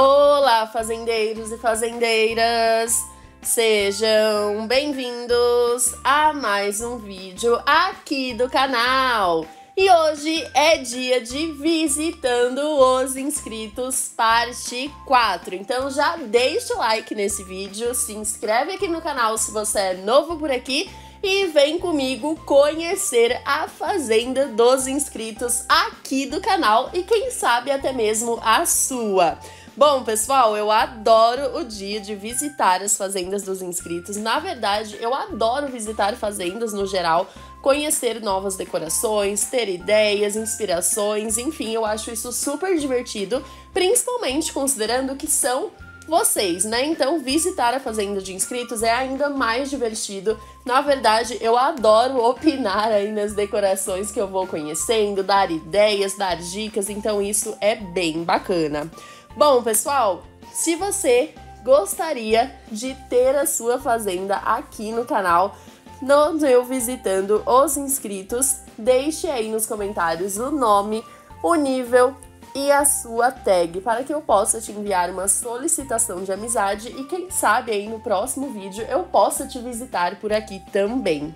Olá, fazendeiros e fazendeiras! Sejam bem-vindos a mais um vídeo aqui do canal. E hoje é dia de visitando os inscritos parte 4. Então já deixa o like nesse vídeo, se inscreve aqui no canal se você é novo por aqui e vem comigo conhecer a fazenda dos inscritos aqui do canal e quem sabe até mesmo a sua. Bom, pessoal, eu adoro o dia de visitar as fazendas dos inscritos. Na verdade, eu adoro visitar fazendas no geral, conhecer novas decorações, ter ideias, inspirações, enfim, eu acho isso super divertido, principalmente considerando que são vocês, né? Então, visitar a fazenda de inscritos é ainda mais divertido. Na verdade, eu adoro opinar aí nas decorações que eu vou conhecendo, dar ideias, dar dicas, então isso é bem bacana. Bom, pessoal, se você gostaria de ter a sua fazenda aqui no canal, no eu visitando os inscritos, deixe aí nos comentários o nome, o nível e a sua tag para que eu possa te enviar uma solicitação de amizade e quem sabe aí no próximo vídeo eu possa te visitar por aqui também.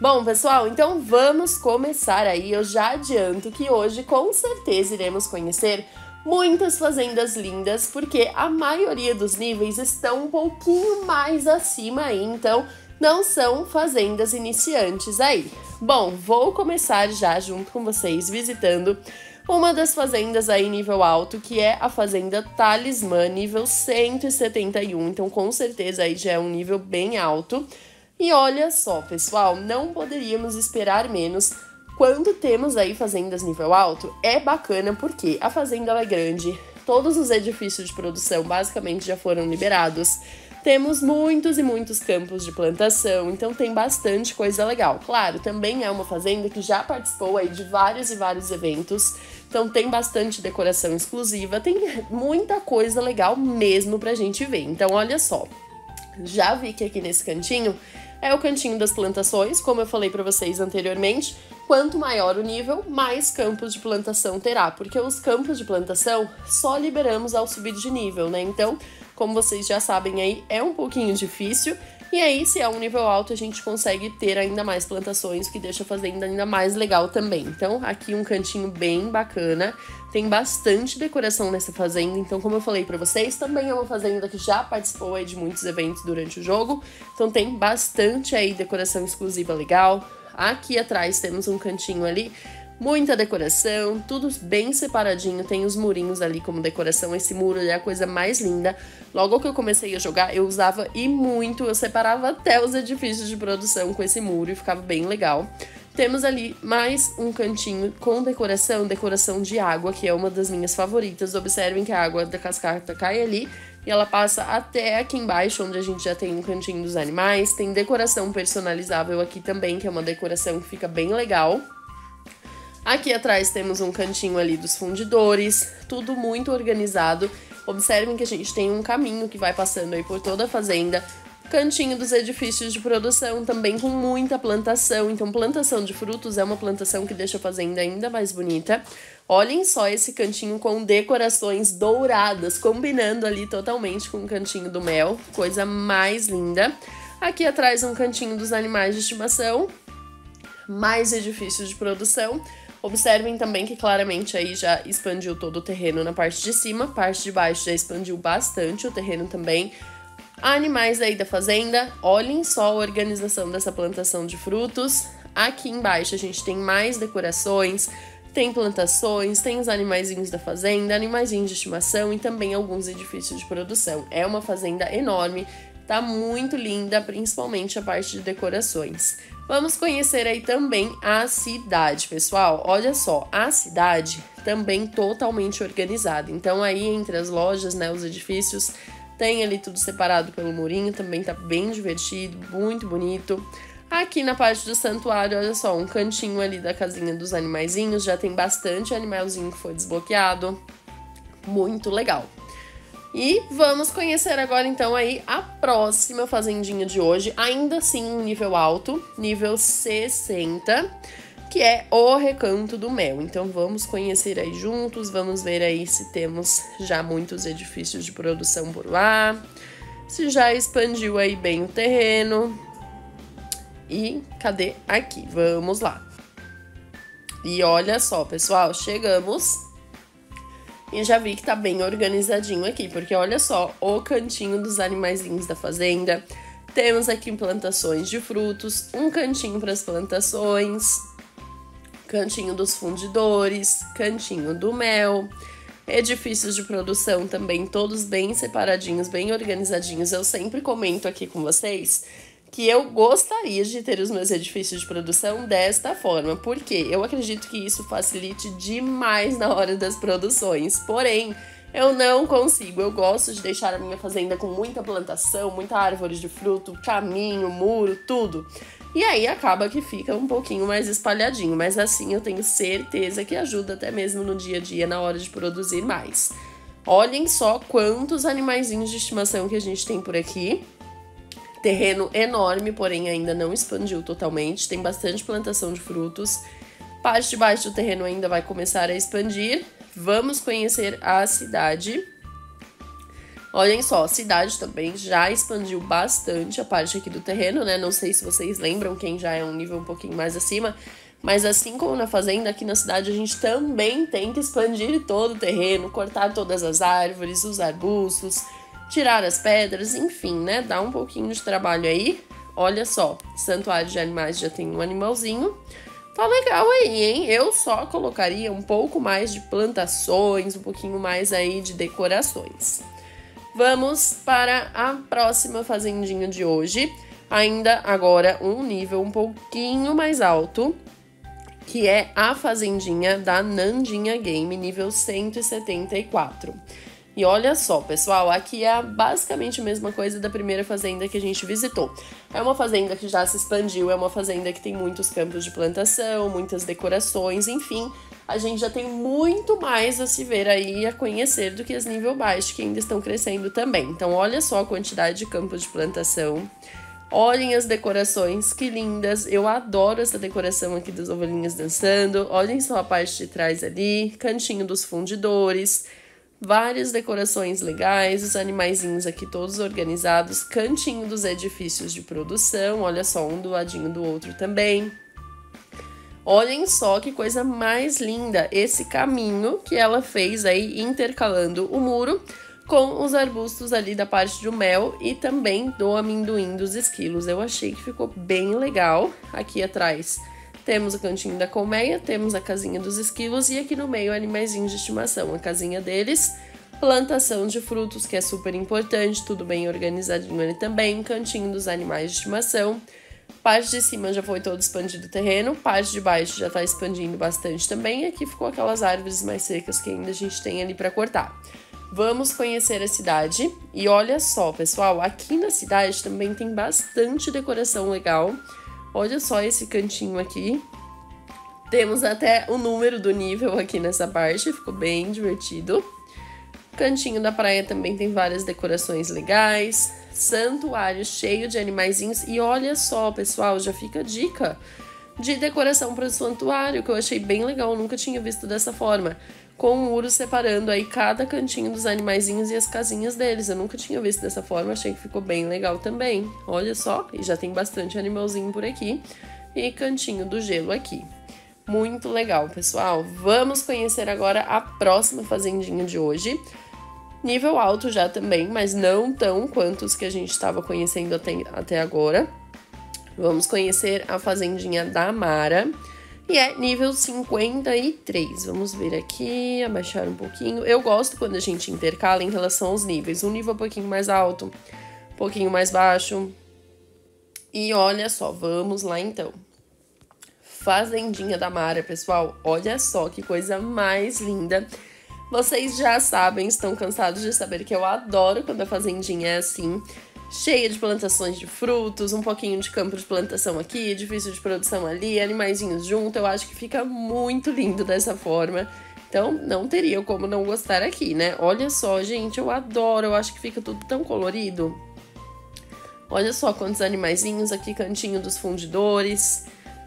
Bom, pessoal, então vamos começar aí. Eu já adianto que hoje com certeza iremos conhecer muitas fazendas lindas, porque a maioria dos níveis estão um pouquinho mais acima aí, então não são fazendas iniciantes aí. Bom, vou começar já junto com vocês visitando uma das fazendas aí nível alto, que é a fazenda Talismã, nível 171, então com certeza aí já é um nível bem alto. E olha só, pessoal, não poderíamos esperar menos quando temos aí fazendas nível alto, é bacana porque a fazenda é grande, todos os edifícios de produção basicamente já foram liberados. Temos muitos e muitos campos de plantação, então tem bastante coisa legal. Claro, também é uma fazenda que já participou aí de vários e vários eventos, então tem bastante decoração exclusiva, tem muita coisa legal mesmo pra gente ver. Então olha só, já vi que aqui nesse cantinho é o cantinho das plantações, como eu falei para vocês anteriormente. Quanto maior o nível, mais campos de plantação terá, porque os campos de plantação só liberamos ao subir de nível, né? Então, como vocês já sabem aí, é um pouquinho difícil. E aí, se é um nível alto, a gente consegue ter ainda mais plantações, que deixa a fazenda ainda mais legal também. Então, aqui um cantinho bem bacana. Tem bastante decoração nessa fazenda, então como eu falei para vocês, também é uma fazenda que já participou aí de muitos eventos durante o jogo. Então tem bastante aí decoração exclusiva legal. Aqui atrás temos um cantinho ali muita decoração, tudo bem separadinho, tem os murinhos ali como decoração, esse muro é a coisa mais linda. Logo que eu comecei a jogar, eu usava e muito, eu separava até os edifícios de produção com esse muro e ficava bem legal. Temos ali mais um cantinho com decoração, decoração de água, que é uma das minhas favoritas. Observem que a água da cascata cai ali e ela passa até aqui embaixo, onde a gente já tem um cantinho dos animais. Tem decoração personalizável aqui também, que é uma decoração que fica bem legal. Aqui atrás temos um cantinho ali dos fundidores, tudo muito organizado. Observem que a gente tem um caminho que vai passando aí por toda a fazenda Cantinho dos edifícios de produção também com muita plantação. Então, plantação de frutos é uma plantação que deixa a fazenda ainda mais bonita. Olhem só esse cantinho com decorações douradas, combinando ali totalmente com o cantinho do mel. Coisa mais linda. Aqui atrás um cantinho dos animais de estimação. Mais edifícios de produção. Observem também que claramente aí já expandiu todo o terreno na parte de cima, parte de baixo já expandiu bastante o terreno também. Animais aí da fazenda, olhem só a organização dessa plantação de frutos. Aqui embaixo a gente tem mais decorações, tem plantações, tem os animaizinhos da fazenda, animaizinhos de estimação e também alguns edifícios de produção. É uma fazenda enorme, tá muito linda, principalmente a parte de decorações. Vamos conhecer aí também a cidade, pessoal. Olha só, a cidade também totalmente organizada. Então aí entre as lojas, né, os edifícios, tem ali tudo separado pelo murinho, também tá bem divertido, muito bonito. Aqui na parte do santuário, olha só, um cantinho ali da casinha dos animaizinhos, já tem bastante animalzinho que foi desbloqueado. Muito legal. E vamos conhecer agora então aí a próxima fazendinha de hoje, ainda assim um nível alto, nível 60 que é o Recanto do Mel. Então vamos conhecer aí juntos, vamos ver aí se temos já muitos edifícios de produção por lá, se já expandiu aí bem o terreno. E cadê aqui? Vamos lá. E olha só, pessoal, chegamos e já vi que tá bem organizadinho aqui, porque olha só, o cantinho dos animaizinhos da fazenda. Temos aqui plantações de frutos, um cantinho para as plantações, cantinho dos fundidores, cantinho do mel, edifícios de produção também, todos bem separadinhos, bem organizadinhos. Eu sempre comento aqui com vocês que eu gostaria de ter os meus edifícios de produção desta forma, porque eu acredito que isso facilite demais na hora das produções. Porém, eu não consigo. Eu gosto de deixar a minha fazenda com muita plantação, muita árvore de fruto, caminho, muro, tudo. E aí acaba que fica um pouquinho mais espalhadinho, mas assim eu tenho certeza que ajuda até mesmo no dia a dia na hora de produzir mais. Olhem só quantos animaizinhos de estimação que a gente tem por aqui. Terreno enorme, porém ainda não expandiu totalmente. Tem bastante plantação de frutos. Parte de baixo do terreno ainda vai começar a expandir. Vamos conhecer a cidade. Olhem só, a cidade também já expandiu bastante a parte aqui do terreno, né? Não sei se vocês lembram, quem já é um nível um pouquinho mais acima, mas assim como na fazenda, aqui na cidade a gente também tem que expandir todo o terreno, cortar todas as árvores, os arbustos, tirar as pedras, enfim, né? Dá um pouquinho de trabalho aí. Olha só, santuário de animais já tem um animalzinho. Tá legal aí, hein? Eu só colocaria um pouco mais de plantações, um pouquinho mais aí de decorações. Vamos para a próxima fazendinha de hoje. Ainda agora um nível um pouquinho mais alto, que é a fazendinha da Nandinha Game, nível 174. E olha só, pessoal, aqui é basicamente a mesma coisa da primeira fazenda que a gente visitou. É uma fazenda que já se expandiu, é uma fazenda que tem muitos campos de plantação, muitas decorações, enfim, a gente já tem muito mais a se ver aí e a conhecer do que as nível baixo, que ainda estão crescendo também. Então, olha só a quantidade de campos de plantação. Olhem as decorações, que lindas! Eu adoro essa decoração aqui das ovelhinhas dançando. Olhem só a parte de trás ali, cantinho dos fundidores, várias decorações legais, os animaizinhos aqui todos organizados, cantinho dos edifícios de produção, olha só, um do ladinho do outro também. Olhem só que coisa mais linda esse caminho que ela fez aí intercalando o muro com os arbustos ali da parte do mel e também do amendoim dos esquilos. Eu achei que ficou bem legal. Aqui atrás temos o cantinho da colmeia, temos a casinha dos esquilos e aqui no meio animaizinhos de estimação, a casinha deles. Plantação de frutos, que é super importante, tudo bem organizadinho ali também. Cantinho dos animais de estimação Parte de cima já foi todo expandido o terreno, parte de baixo já está expandindo bastante também. Aqui ficou aquelas árvores mais secas que ainda a gente tem ali para cortar. Vamos conhecer a cidade. E olha só, pessoal, aqui na cidade também tem bastante decoração legal. Olha só esse cantinho aqui. Temos até o número do nível aqui nessa parte, ficou bem divertido. Cantinho da praia também tem várias decorações legais santuário cheio de animaizinhos. E olha só, pessoal, já fica a dica de decoração para o santuário, que eu achei bem legal, nunca tinha visto dessa forma. Com um muro separando aí cada cantinho dos animaizinhos e as casinhas deles. Eu nunca tinha visto dessa forma, achei que ficou bem legal também. Olha só, e já tem bastante animalzinho por aqui. E cantinho do gelo aqui. Muito legal, pessoal. Vamos conhecer agora a próxima fazendinha de hoje. Nível alto já também, mas não tão quanto os que a gente estava conhecendo até, até agora. Vamos conhecer a fazendinha da Mara. E é nível 53. Vamos ver aqui, abaixar um pouquinho. Eu gosto quando a gente intercala em relação aos níveis. Um nível um pouquinho mais alto, um pouquinho mais baixo. E olha só, vamos lá então. Fazendinha da Mara, pessoal. Olha só que coisa mais linda. Vocês já sabem, estão cansados de saber que eu adoro quando a fazendinha é assim, cheia de plantações de frutos, um pouquinho de campo de plantação aqui, edifício de produção ali, animaizinhos junto. Eu acho que fica muito lindo dessa forma. Então, não teria como não gostar aqui, né? Olha só, gente, eu adoro, eu acho que fica tudo tão colorido. Olha só quantos animaizinhos aqui, cantinho dos fundidores.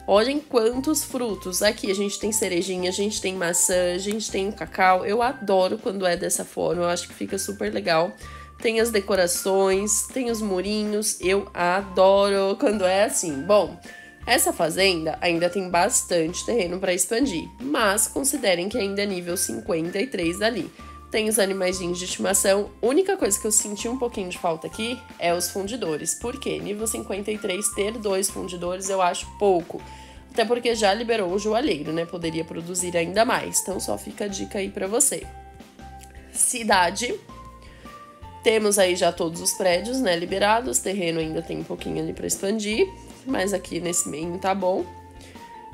Olhem quantos frutos. Aqui a gente tem cerejinha, a gente tem maçã, a gente tem cacau. Eu adoro quando é dessa forma, eu acho que fica super legal. Tem as decorações, tem os murinhos, eu adoro quando é assim. Bom, essa fazenda ainda tem bastante terreno para expandir, mas considerem que ainda é nível 53 dali. Tem os animaizinhos de estimação. Única coisa que eu senti um pouquinho de falta aqui é os fundidores. Por quê? Nível 53, ter dois fundidores eu acho pouco. Até porque já liberou o joalheiro, né? Poderia produzir ainda mais. Então só fica a dica aí para você. Cidade. Temos aí já todos os prédios, né, liberados. Terreno ainda tem um pouquinho ali para expandir, mas aqui nesse meio tá bom.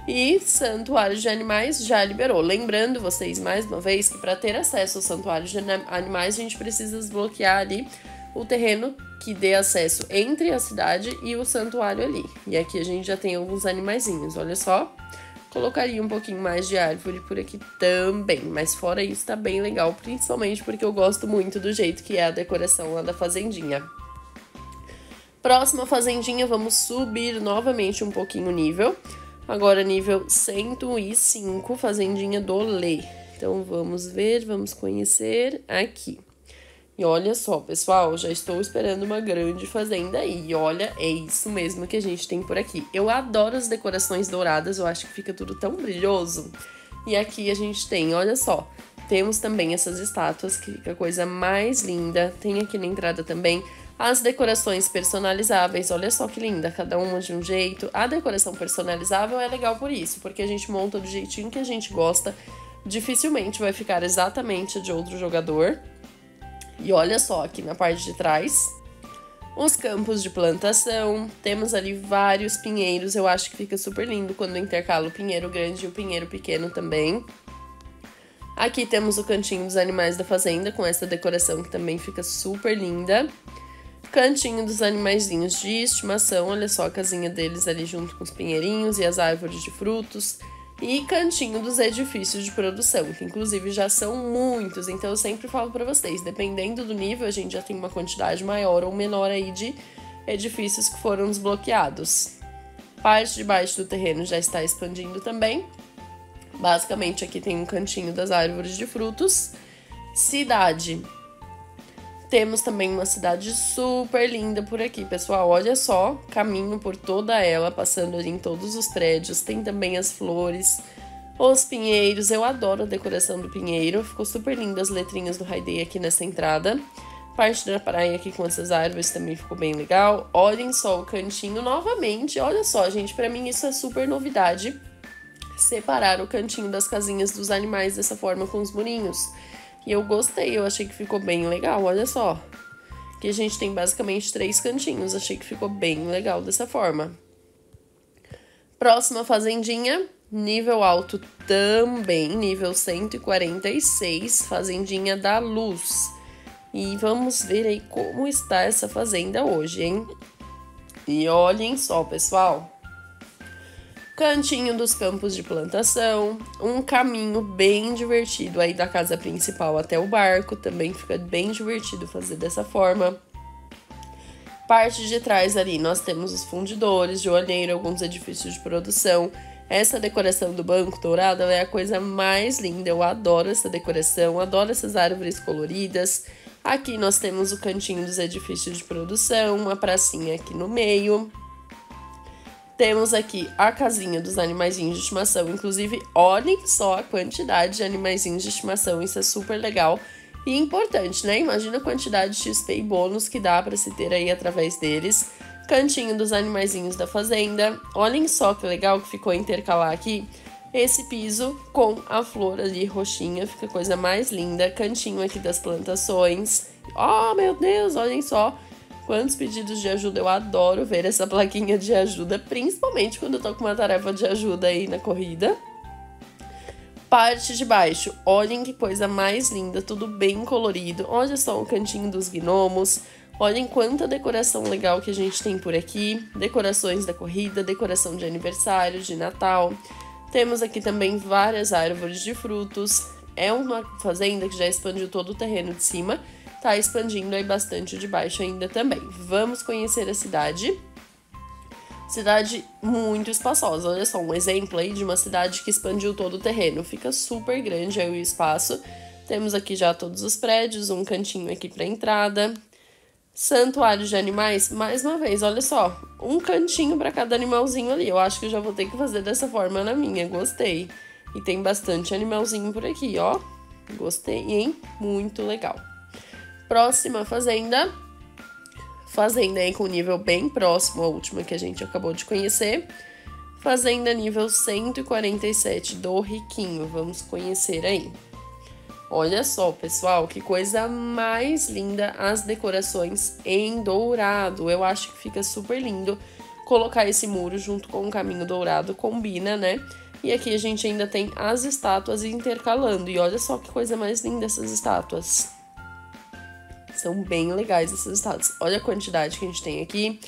E Santuário de Animais já liberou. Lembrando vocês mais uma vez que para ter acesso ao Santuário de Animais a gente precisa desbloquear ali o terreno que dê acesso entre a cidade e o santuário ali. E aqui a gente já tem alguns animaizinhos, olha só. Colocaria um pouquinho mais de árvore por aqui também, mas fora isso tá bem legal, principalmente porque eu gosto muito do jeito que é a decoração lá da fazendinha. Próxima fazendinha, vamos subir novamente um pouquinho o nível. Agora nível 105, fazendinha do Lê. Então vamos ver, vamos conhecer aqui. E olha só, pessoal, já estou esperando uma grande fazenda aí. E olha, é isso mesmo que a gente tem por aqui. Eu adoro as decorações douradas, eu acho que fica tudo tão brilhoso. E aqui a gente tem, olha só, temos também essas estátuas, que fica a coisa mais linda. Tem aqui na entrada também as decorações personalizáveis, olha só que linda, cada uma de um jeito. A decoração personalizável é legal por isso, porque a gente monta do jeitinho que a gente gosta. Dificilmente vai ficar exatamente de outro jogador. E olha só aqui na parte de trás, os campos de plantação. Temos ali vários pinheiros. Eu acho que fica super lindo quando intercala o pinheiro grande e o pinheiro pequeno também. Aqui temos o cantinho dos animais da fazenda com essa decoração que também fica super linda. Cantinho dos animaizinhos de estimação, olha só a casinha deles ali junto com os pinheirinhos e as árvores de frutos. E cantinho dos edifícios de produção, que inclusive já são muitos, então eu sempre falo para vocês, dependendo do nível, a gente já tem uma quantidade maior ou menor aí de edifícios que foram desbloqueados. Parte de baixo do terreno já está expandindo também. Basicamente aqui tem um cantinho das árvores de frutos. Cidade temos também uma cidade super linda por aqui, pessoal. Olha só, caminho por toda ela, passando ali em todos os prédios. Tem também as flores, os pinheiros. Eu adoro a decoração do pinheiro. Ficou super linda as letrinhas do Raidei aqui nessa entrada. Parte da praia aqui com essas árvores também ficou bem legal. Olhem só o cantinho novamente. Olha só, gente, para mim isso é super novidade. Separar o cantinho das casinhas dos animais dessa forma com os murinhos. E eu gostei, eu achei que ficou bem legal, olha só. Que a gente tem basicamente três cantinhos, achei que ficou bem legal dessa forma. Próxima fazendinha, nível alto também, nível 146, fazendinha da luz. E vamos ver aí como está essa fazenda hoje, hein? E olhem só, pessoal cantinho dos campos de plantação, um caminho bem divertido aí da casa principal até o barco, também fica bem divertido fazer dessa forma. Parte de trás ali nós temos os fundidores, joalheiro, alguns edifícios de produção. Essa decoração do banco dourado é a coisa mais linda, eu adoro essa decoração, adoro essas árvores coloridas. Aqui nós temos o cantinho dos edifícios de produção, uma pracinha aqui no meio, temos aqui a casinha dos animaizinhos de estimação. Inclusive, olhem só a quantidade de animaizinhos de estimação. Isso é super legal e importante, né? Imagina a quantidade de XP e bônus que dá para se ter aí através deles. Cantinho dos animaizinhos da fazenda. Olhem só que legal que ficou intercalar aqui esse piso com a flor ali roxinha. Fica a coisa mais linda. Cantinho aqui das plantações. Oh, meu Deus, olhem só Quantos pedidos de ajuda? Eu adoro ver essa plaquinha de ajuda, principalmente quando eu tô com uma tarefa de ajuda aí na corrida. Parte de baixo, olhem que coisa mais linda, tudo bem colorido. Olha só o cantinho dos gnomos. Olhem quanta decoração legal que a gente tem por aqui. Decorações da corrida, decoração de aniversário, de Natal. Temos aqui também várias árvores de frutos. É uma fazenda que já expandiu todo o terreno de cima tá expandindo aí bastante de baixo ainda também. Vamos conhecer a cidade. Cidade muito espaçosa. Olha só, um exemplo aí de uma cidade que expandiu todo o terreno. Fica super grande aí o espaço. Temos aqui já todos os prédios, um cantinho aqui para entrada. Santuário de animais, mais uma vez, olha só, um cantinho para cada animalzinho ali. Eu acho que eu já vou ter que fazer dessa forma na minha, gostei. E tem bastante animalzinho por aqui, ó. Gostei, hein? Muito legal. Próxima fazenda. Fazenda aí com nível bem próximo à última que a gente acabou de conhecer. Fazenda nível 147 do Riquinho. Vamos conhecer aí. Olha só, pessoal, que coisa mais linda as decorações em dourado. Eu acho que fica super lindo colocar esse muro junto com o caminho dourado, combina, né? E aqui a gente ainda tem as estátuas intercalando. E olha só que coisa mais linda essas estátuas. São bem legais essas estátuas. Olha a quantidade que a gente tem aqui.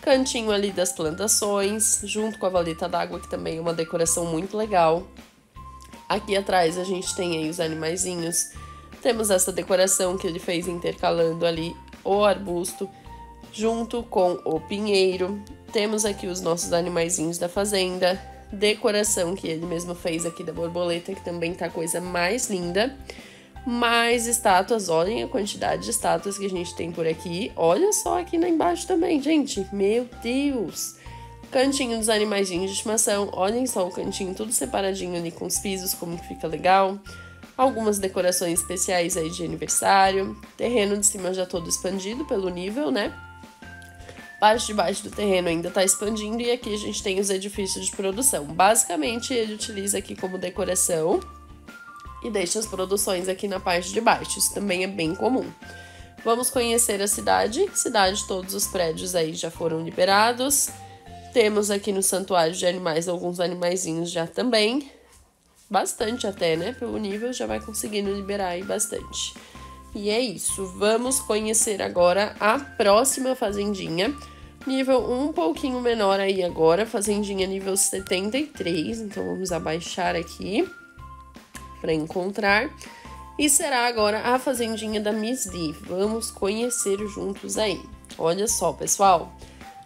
Cantinho ali das plantações, junto com a valeta d'água, que também é uma decoração muito legal. Aqui atrás a gente tem aí os animaizinhos. Temos essa decoração que ele fez intercalando ali o arbusto junto com o pinheiro. Temos aqui os nossos animaizinhos da fazenda, decoração que ele mesmo fez aqui da borboleta, que também tá a coisa mais linda. Mais estátuas, olhem a quantidade de estátuas que a gente tem por aqui. Olha só aqui na embaixo também, gente. Meu Deus! Cantinho dos animaizinhos de estimação. Olhem só o cantinho tudo separadinho ali com os pisos, como que fica legal. Algumas decorações especiais aí de aniversário. Terreno de cima já todo expandido pelo nível, né? parte de baixo do terreno ainda está expandindo e aqui a gente tem os edifícios de produção. Basicamente, ele utiliza aqui como decoração e deixa as produções aqui na parte de baixo. Isso também é bem comum. Vamos conhecer a cidade. Cidade, todos os prédios aí já foram liberados. Temos aqui no santuário de animais alguns animaizinhos já também. Bastante até, né? Pelo nível já vai conseguindo liberar aí bastante. E é isso. Vamos conhecer agora a próxima fazendinha Nível um pouquinho menor aí agora, fazendinha nível 73. Então vamos abaixar aqui para encontrar. E será agora a fazendinha da Miss V. Vamos conhecer juntos aí. Olha só, pessoal.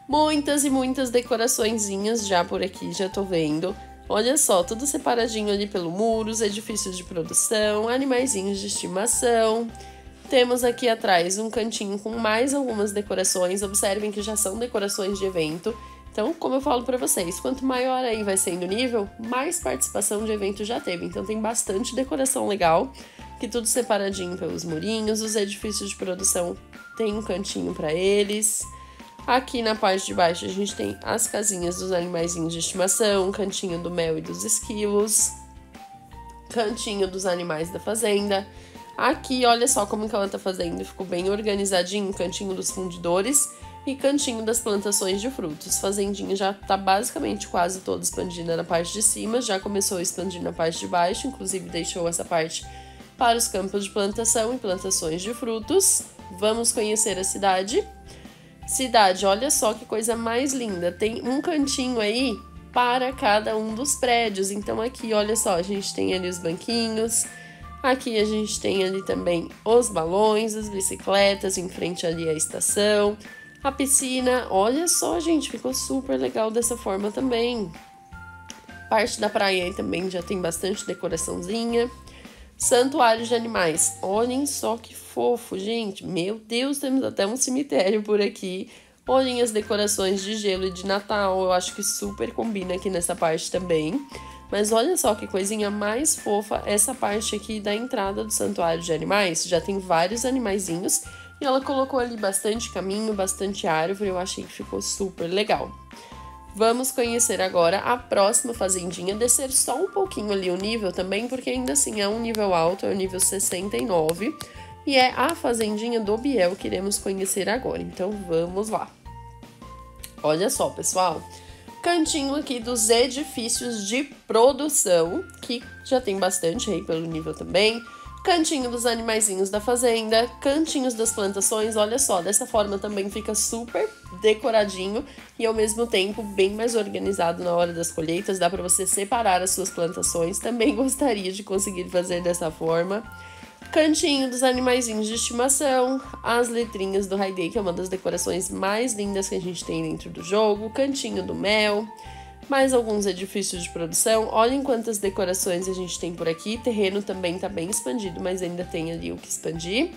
Muitas e muitas decoraçõezinhas já por aqui, já tô vendo. Olha só, tudo separadinho ali pelo muro, os edifícios de produção, animaizinhos de estimação. Temos aqui atrás um cantinho com mais algumas decorações. Observem que já são decorações de evento. Então, como eu falo para vocês, quanto maior aí vai sendo o nível, mais participação de evento já teve. Então tem bastante decoração legal, que tudo separadinho pelos murinhos, os edifícios de produção tem um cantinho para eles. Aqui na parte de baixo a gente tem as casinhas dos animaizinhos de estimação, cantinho do mel e dos esquilos, cantinho dos animais da fazenda. Aqui, olha só como que ela tá fazendo. Ficou bem organizadinho, cantinho dos fundidores e cantinho das plantações de frutos. Fazendinha já tá basicamente quase toda expandida na parte de cima, já começou a expandir na parte de baixo, inclusive deixou essa parte para os campos de plantação e plantações de frutos. Vamos conhecer a cidade. Cidade, olha só que coisa mais linda. Tem um cantinho aí para cada um dos prédios. Então aqui, olha só, a gente tem ali os banquinhos, Aqui a gente tem ali também os balões, as bicicletas em frente ali à estação, a piscina. Olha só, gente, ficou super legal dessa forma também. Parte da praia aí também já tem bastante decoraçãozinha. Santuário de animais. Olhem só que fofo, gente. Meu Deus, temos até um cemitério por aqui. Olhem as decorações de gelo e de Natal. Eu acho que super combina aqui nessa parte também. Mas olha só que coisinha mais fofa essa parte aqui da entrada do santuário de animais. Já tem vários animaizinhos e ela colocou ali bastante caminho, bastante árvore. Eu achei que ficou super legal. Vamos conhecer agora a próxima fazendinha, descer só um pouquinho ali o nível também, porque ainda assim é um nível alto, é o nível 69. E é a fazendinha do Biel que iremos conhecer agora. Então vamos lá. Olha só, pessoal cantinho aqui dos edifícios de produção, que já tem bastante aí pelo nível também. Cantinho dos animaizinhos da fazenda, cantinhos das plantações, olha só, dessa forma também fica super decoradinho e ao mesmo tempo bem mais organizado na hora das colheitas, dá para você separar as suas plantações. Também gostaria de conseguir fazer dessa forma. Cantinho dos animaizinhos de estimação, as letrinhas do Raidei, que é uma das decorações mais lindas que a gente tem dentro do jogo, cantinho do mel, mais alguns edifícios de produção. Olhem quantas decorações a gente tem por aqui. Terreno também tá bem expandido, mas ainda tem ali o que expandir.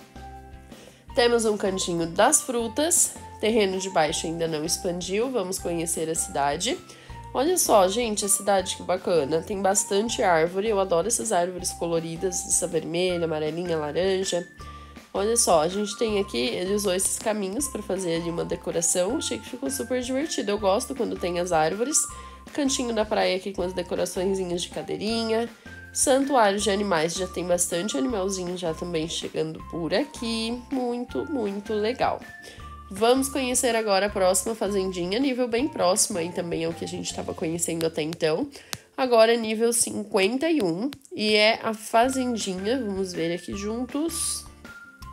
Temos um cantinho das frutas, terreno de baixo ainda não expandiu, vamos conhecer a cidade. Olha só, gente, a cidade que bacana. Tem bastante árvore. Eu adoro essas árvores coloridas, essa vermelha, amarelinha, laranja. Olha só, a gente tem aqui, ele usou esses caminhos para fazer ali uma decoração. Achei que ficou super divertido. Eu gosto quando tem as árvores. Cantinho da praia aqui com as decoraçõezinhas de cadeirinha. Santuário de animais, já tem bastante animalzinho já também chegando por aqui. Muito, muito legal. Vamos conhecer agora a próxima fazendinha, nível bem próximo aí também ao que a gente estava conhecendo até então. Agora nível 51 e é a fazendinha, vamos ver aqui juntos.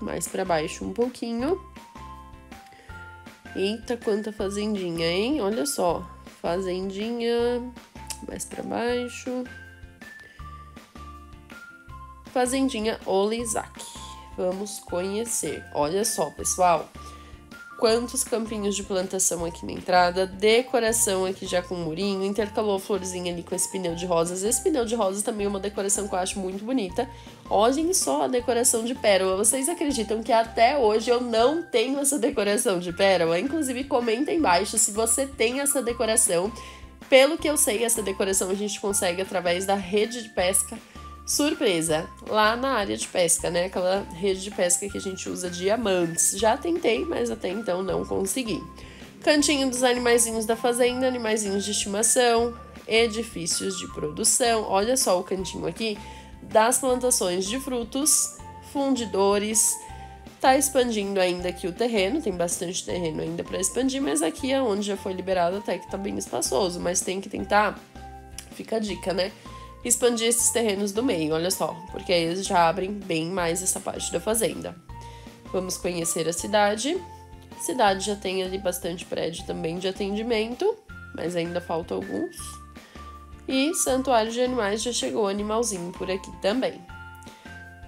Mais para baixo um pouquinho. Eita, quanta fazendinha, hein? Olha só. Fazendinha mais para baixo. Fazendinha Olizak. Vamos conhecer. Olha só, pessoal quantos campinhos de plantação aqui na entrada, decoração aqui já com murinho, intercalou florzinha ali com esse pneu de rosas. Esse pneu de rosas também é uma decoração que eu acho muito bonita. Olhem só a decoração de pérola. Vocês acreditam que até hoje eu não tenho essa decoração de pérola? Inclusive, comenta embaixo se você tem essa decoração. Pelo que eu sei, essa decoração a gente consegue através da rede de pesca Surpresa, lá na área de pesca, né? Aquela rede de pesca que a gente usa diamantes. Já tentei, mas até então não consegui. Cantinho dos animaizinhos da fazenda, animaizinhos de estimação, edifícios de produção. Olha só o cantinho aqui das plantações de frutos, fundidores. Tá expandindo ainda aqui o terreno, tem bastante terreno ainda para expandir, mas aqui é onde já foi liberado até que tá bem espaçoso, mas tem que tentar. Fica a dica, né? expandir esses terrenos do meio, olha só, porque aí eles já abrem bem mais essa parte da fazenda. Vamos conhecer a cidade. A cidade já tem ali bastante prédio também de atendimento, mas ainda falta alguns. E Santuário de Animais já chegou animalzinho por aqui também.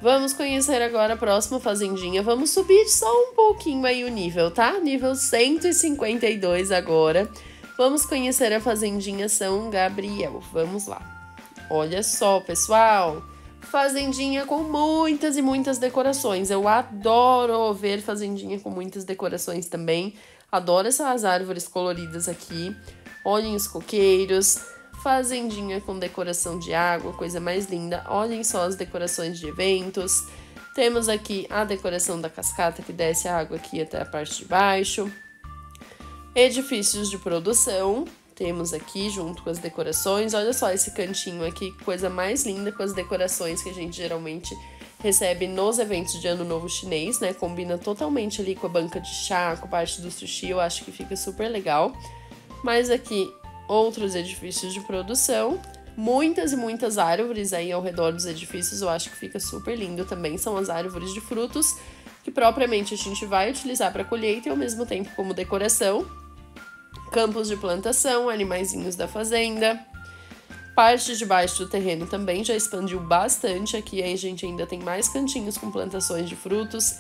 Vamos conhecer agora a próxima fazendinha. Vamos subir só um pouquinho aí o nível, tá? Nível 152 agora. Vamos conhecer a fazendinha São Gabriel. Vamos lá. Olha só, pessoal, fazendinha com muitas e muitas decorações. Eu adoro ver fazendinha com muitas decorações também. Adoro essas árvores coloridas aqui. Olhem os coqueiros, fazendinha com decoração de água, coisa mais linda. Olhem só as decorações de eventos. Temos aqui a decoração da cascata que desce a água aqui até a parte de baixo. Edifícios de produção, temos aqui junto com as decorações. Olha só esse cantinho aqui, coisa mais linda com as decorações que a gente geralmente recebe nos eventos de Ano Novo Chinês, né? Combina totalmente ali com a banca de chá, com parte do sushi, eu acho que fica super legal. Mas aqui outros edifícios de produção, muitas e muitas árvores aí ao redor dos edifícios, eu acho que fica super lindo também. São as árvores de frutos que propriamente a gente vai utilizar para colheita e ao mesmo tempo como decoração campos de plantação, animaizinhos da fazenda. Parte de baixo do terreno também já expandiu bastante. Aqui a gente ainda tem mais cantinhos com plantações de frutos.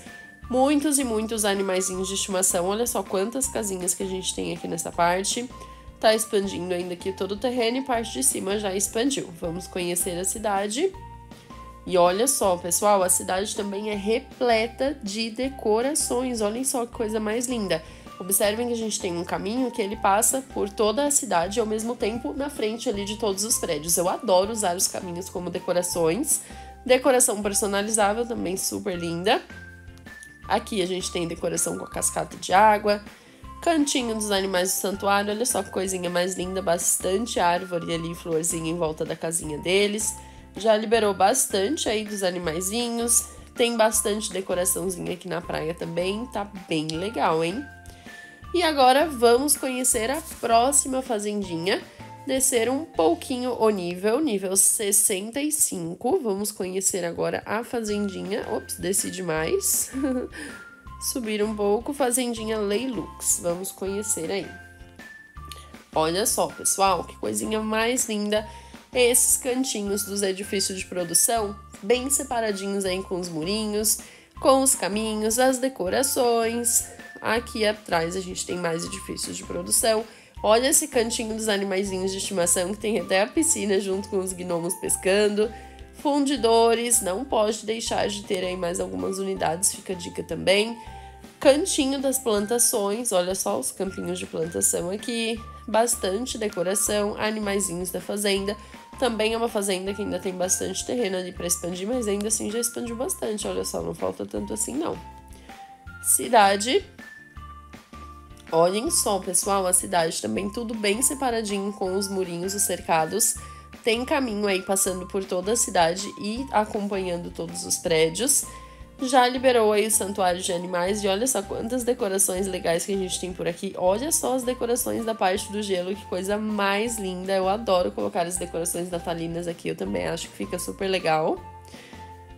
Muitos e muitos animaizinhos de estimação. Olha só quantas casinhas que a gente tem aqui nessa parte. Tá expandindo ainda aqui todo o terreno e parte de cima já expandiu. Vamos conhecer a cidade. E olha só, pessoal, a cidade também é repleta de decorações. Olhem só que coisa mais linda. Observem que a gente tem um caminho que ele passa por toda a cidade e ao mesmo tempo na frente ali de todos os prédios. Eu adoro usar os caminhos como decorações. Decoração personalizável também super linda. Aqui a gente tem decoração com a cascata de água, cantinho dos animais do santuário, olha só que coisinha mais linda, bastante árvore ali, florzinha em volta da casinha deles. Já liberou bastante aí dos animaizinhos. Tem bastante decoraçãozinha aqui na praia também, tá bem legal, hein? E agora vamos conhecer a próxima fazendinha, descer um pouquinho o nível, nível 65. Vamos conhecer agora a fazendinha. Ops, desci demais. Subir um pouco, fazendinha Leilux. Vamos conhecer aí. Olha só, pessoal, que coisinha mais linda esses cantinhos dos edifícios de produção bem separadinhos aí com os murinhos, com os caminhos, as decorações. Aqui atrás a gente tem mais edifícios de produção. Olha esse cantinho dos animaizinhos de estimação que tem até a piscina junto com os gnomos pescando. Fundidores, não pode deixar de ter aí mais algumas unidades, fica a dica também. Cantinho das plantações, olha só os campinhos de plantação aqui. Bastante decoração, animaizinhos da fazenda. Também é uma fazenda que ainda tem bastante terreno ali para expandir, mas ainda assim já expandiu bastante. Olha só, não falta tanto assim não. Cidade. Olhem só, pessoal, a cidade também tudo bem separadinho com os murinhos, os cercados. Tem caminho aí passando por toda a cidade e acompanhando todos os prédios já liberou aí o santuário de animais e olha só quantas decorações legais que a gente tem por aqui. Olha só as decorações da parte do gelo, que coisa mais linda. Eu adoro colocar as decorações natalinas aqui, eu também acho que fica super legal.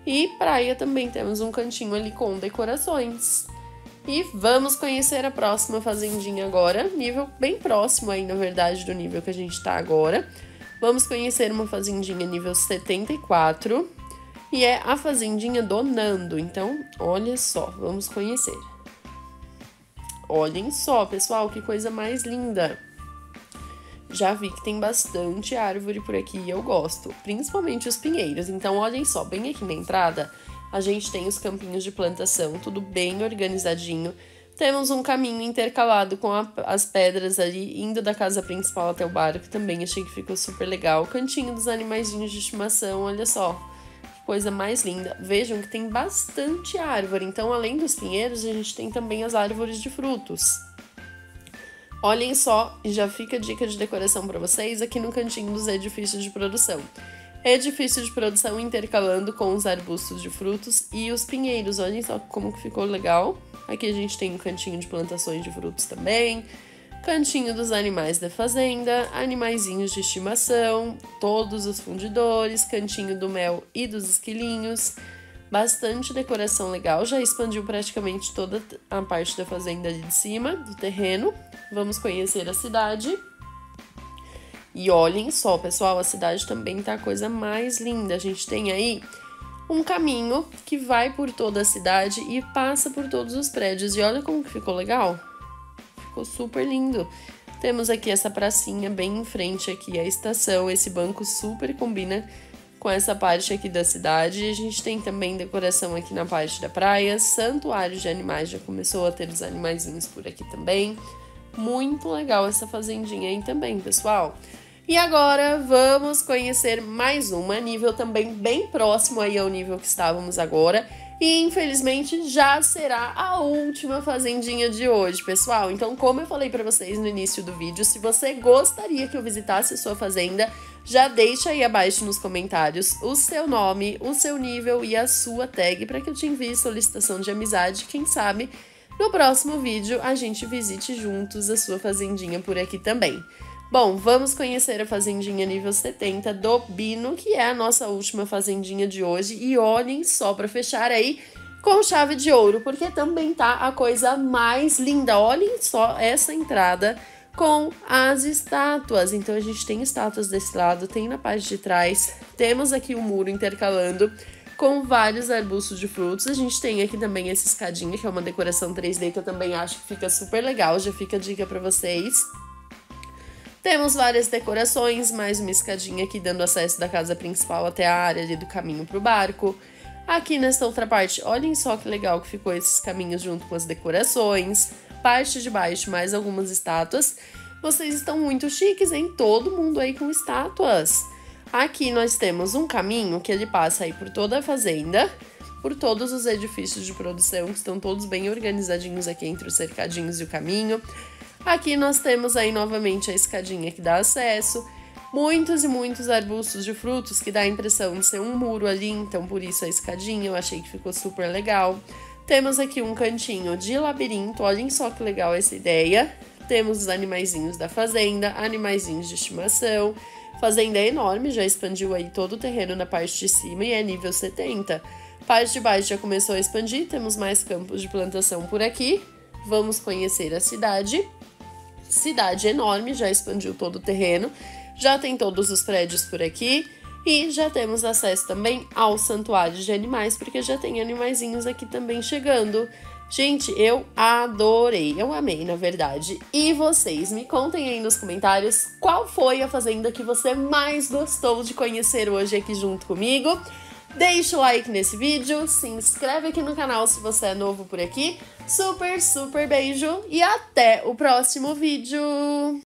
E praia também temos um cantinho ali com decorações. E vamos conhecer a próxima fazendinha agora, nível bem próximo aí, na verdade, do nível que a gente tá agora. Vamos conhecer uma fazendinha nível 74 e é a Fazendinha do Nando. Então, olha só, vamos conhecer. Olhem só, pessoal, que coisa mais linda. Já vi que tem bastante árvore por aqui e eu gosto, principalmente os pinheiros. Então, olhem só, bem aqui na entrada, a gente tem os campinhos de plantação, tudo bem organizadinho. Temos um caminho intercalado com a, as pedras ali, indo da casa principal até o barco, também achei que ficou super legal. Cantinho dos animaizinhos de estimação, olha só coisa mais linda. Vejam que tem bastante árvore, então além dos pinheiros, a gente tem também as árvores de frutos. Olhem só, e já fica a dica de decoração para vocês aqui no cantinho dos edifícios de produção. Edifício de produção intercalando com os arbustos de frutos e os pinheiros. Olhem só como que ficou legal. Aqui a gente tem um cantinho de plantações de frutos também cantinho dos animais da fazenda, animaizinhos de estimação, todos os fundidores, cantinho do mel e dos esquilinhos. Bastante decoração legal, já expandiu praticamente toda a parte da fazenda ali de cima, do terreno. Vamos conhecer a cidade. E olhem só, pessoal, a cidade também tá a coisa mais linda. A gente tem aí um caminho que vai por toda a cidade e passa por todos os prédios. E olha como que ficou legal. Ficou super lindo. Temos aqui essa pracinha bem em frente aqui à estação. Esse banco super combina com essa parte aqui da cidade. A gente tem também decoração aqui na parte da praia. Santuário de animais já começou a ter os animaizinhos por aqui também. Muito legal essa fazendinha aí também, pessoal. E agora vamos conhecer mais uma nível também bem próximo aí ao nível que estávamos agora e infelizmente já será a última fazendinha de hoje, pessoal. Então, como eu falei para vocês no início do vídeo, se você gostaria que eu visitasse sua fazenda, já deixa aí abaixo nos comentários o seu nome, o seu nível e a sua tag para que eu te envie solicitação de amizade. Quem sabe no próximo vídeo a gente visite juntos a sua fazendinha por aqui também. Bom, vamos conhecer a fazendinha nível 70 do Bino, que é a nossa última fazendinha de hoje. E olhem só para fechar aí com chave de ouro, porque também tá a coisa mais linda. Olhem só essa entrada com as estátuas. Então a gente tem estátuas desse lado, tem na parte de trás. Temos aqui o muro intercalando com vários arbustos de frutos. A gente tem aqui também essa escadinha, que é uma decoração 3D que eu também acho que fica super legal. Já fica a dica para vocês. Temos várias decorações, mais uma escadinha aqui dando acesso da casa principal até a área ali do caminho para o barco. Aqui nesta outra parte, olhem só que legal que ficou esses caminhos junto com as decorações. Parte de baixo, mais algumas estátuas. Vocês estão muito chiques, hein? Todo mundo aí com estátuas. Aqui nós temos um caminho que ele passa aí por toda a fazenda, por todos os edifícios de produção, que estão todos bem organizadinhos aqui entre os cercadinhos e o caminho. Aqui nós temos aí novamente a escadinha que dá acesso, muitos e muitos arbustos de frutos que dá a impressão de ser um muro ali, então por isso a escadinha, eu achei que ficou super legal. Temos aqui um cantinho de labirinto, olhem só que legal essa ideia. Temos os animaizinhos da fazenda, animaizinhos de estimação. Fazenda é enorme, já expandiu aí todo o terreno na parte de cima e é nível 70. Parte de baixo já começou a expandir, temos mais campos de plantação por aqui. Vamos conhecer a cidade cidade enorme, já expandiu todo o terreno, já tem todos os prédios por aqui. E já temos acesso também ao santuário de animais, porque já tem animaizinhos aqui também chegando. Gente, eu adorei, eu amei, na verdade. E vocês, me contem aí nos comentários qual foi a fazenda que você mais gostou de conhecer hoje aqui junto comigo. Deixa o like nesse vídeo, se inscreve aqui no canal se você é novo por aqui. Super, super beijo e até o próximo vídeo!